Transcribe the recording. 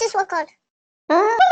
horses were called. Huh?